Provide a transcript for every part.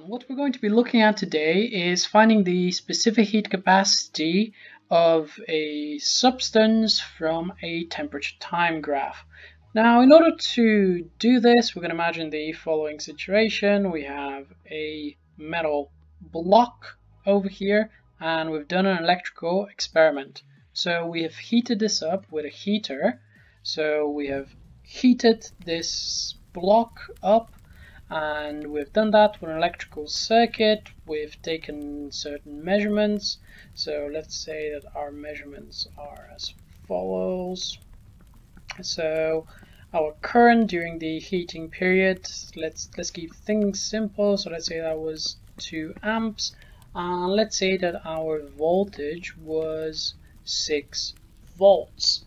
What we're going to be looking at today is finding the specific heat capacity of a substance from a temperature time graph. Now in order to do this we're going to imagine the following situation. We have a metal block over here and we've done an electrical experiment. So we have heated this up with a heater. So we have heated this block up and we've done that with an electrical circuit. We've taken certain measurements. So let's say that our measurements are as follows. So our current during the heating period let's let's keep things simple. So let's say that was 2 amps. And let's say that our voltage was 6 volts.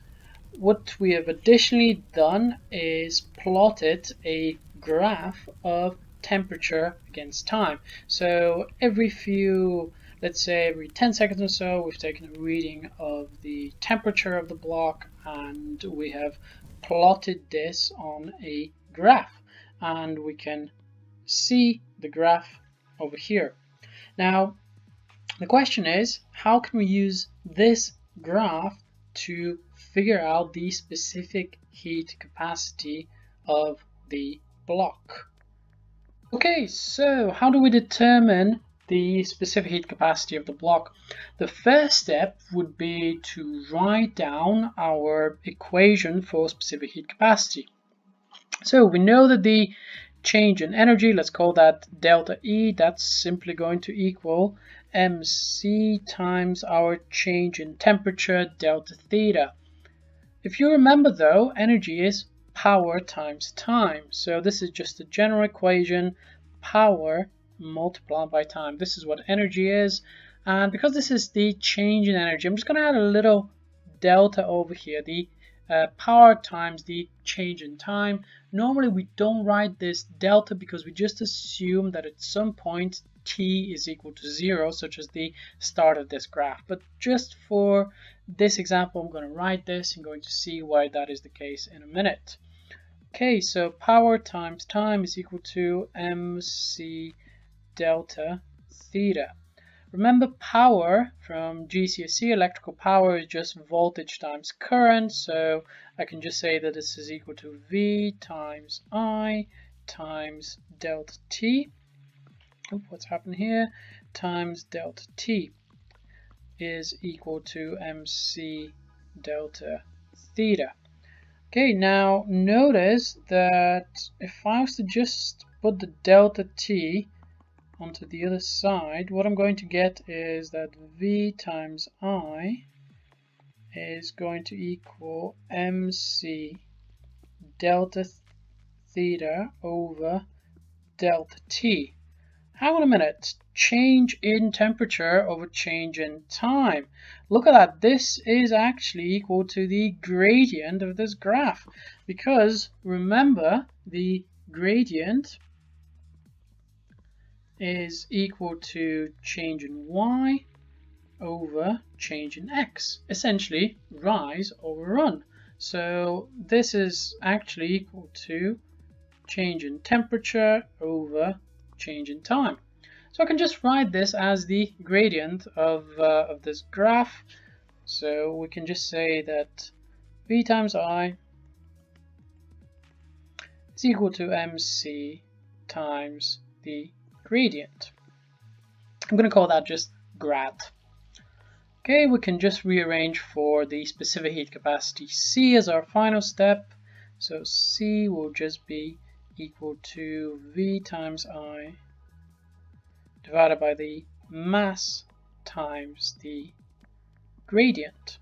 What we have additionally done is plotted a graph of temperature against time. So every few, let's say every 10 seconds or so, we've taken a reading of the temperature of the block and we have plotted this on a graph and we can see the graph over here. Now, the question is, how can we use this graph to figure out the specific heat capacity of the block. Okay, so how do we determine the specific heat capacity of the block? The first step would be to write down our equation for specific heat capacity. So we know that the change in energy, let's call that delta E, that's simply going to equal mc times our change in temperature, delta theta. If you remember though, energy is power times time. So this is just a general equation, power multiplied by time. This is what energy is. And because this is the change in energy, I'm just going to add a little delta over here, the uh, power times the change in time. Normally we don't write this delta because we just assume that at some point t is equal to zero, such as the start of this graph. But just for this example, I'm going to write this and going to see why that is the case in a minute. Okay, so power times time is equal to mc delta theta. Remember power from GCSE electrical power is just voltage times current, so I can just say that this is equal to V times I times delta T. Oh, what's happened here? Times delta T is equal to mc delta theta. Okay, now notice that if I was to just put the delta t onto the other side, what I'm going to get is that v times i is going to equal mc delta theta over delta t. Hang on a minute, change in temperature over change in time. Look at that, this is actually equal to the gradient of this graph because remember the gradient is equal to change in y over change in x, essentially rise over run. So this is actually equal to change in temperature over change in time. So I can just write this as the gradient of, uh, of this graph. So we can just say that v times i is equal to mc times the gradient. I'm going to call that just grad. Okay, we can just rearrange for the specific heat capacity C as our final step. So C will just be equal to V times I divided by the mass times the gradient.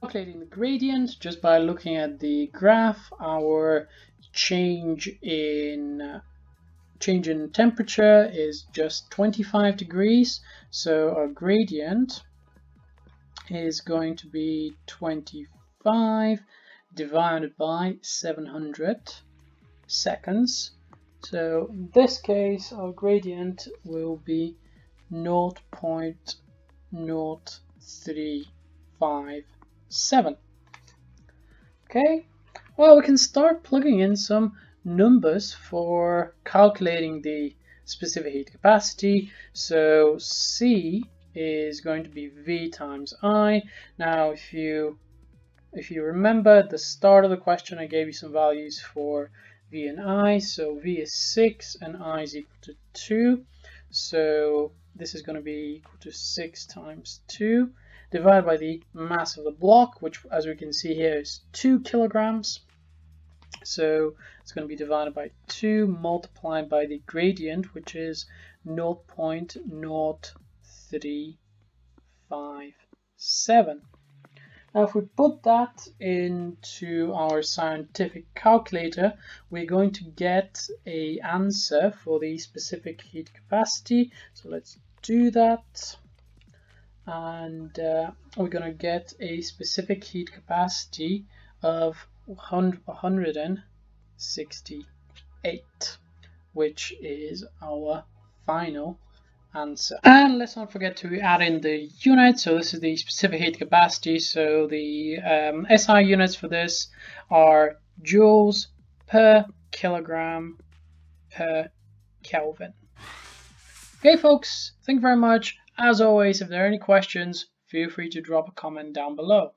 Calculating the gradient just by looking at the graph, our change in uh, change in temperature is just 25 degrees, so our gradient is going to be 25 divided by 700 seconds. So in this case, our gradient will be 0.0357. Okay, well, we can start plugging in some numbers for calculating the specific heat capacity. So C is going to be V times I. Now, if you if you remember at the start of the question, I gave you some values for V and I. So V is 6 and I is equal to 2. So this is going to be equal to 6 times 2 divided by the mass of the block, which as we can see here is 2 kilograms. So it's going to be divided by 2 multiplied by the gradient, which is 0.0357. Now if we put that into our scientific calculator, we're going to get a answer for the specific heat capacity. So let's do that. And uh, we're going to get a specific heat capacity of 168, which is our final answer. And let's not forget to add in the unit. So this is the specific heat capacity. So the um, SI units for this are joules per kilogram per Kelvin. Okay, folks, thank you very much. As always, if there are any questions, feel free to drop a comment down below.